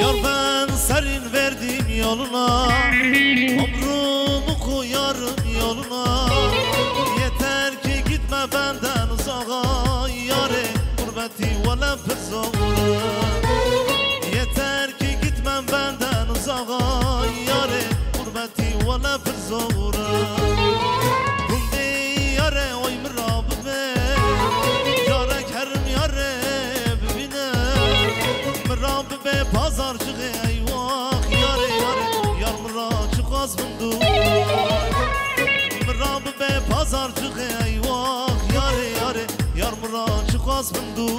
Yar ben senin verdim yoluna. Ömrümü koyarım yoluna. Yeter ki gitme benden uzağa. Yare gurbeti ve lefes Yeter ki gitme benden uzağa. Yare gurbeti ve lefes bundu Mirabı be pazarcı eyvah Yare yare yar mıracı az bundu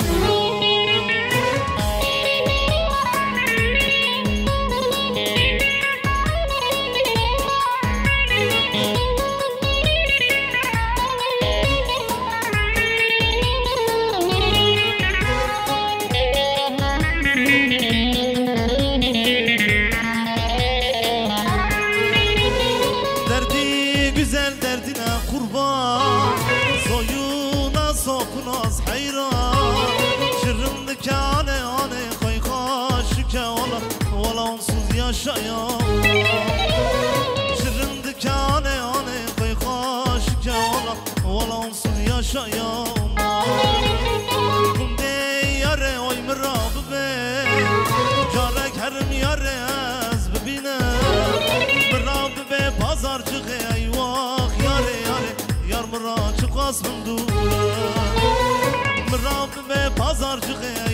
yaşaya Şirin dikane yani kıykaş kâla Valansın yaşaya. Kum dey yare oy mirab be. Kâlek herim yare ez bebine Mirab be pazarcık eyvah yare yare. Yar miracı kasmın dure Mirab be pazarcık eyvah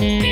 Bye.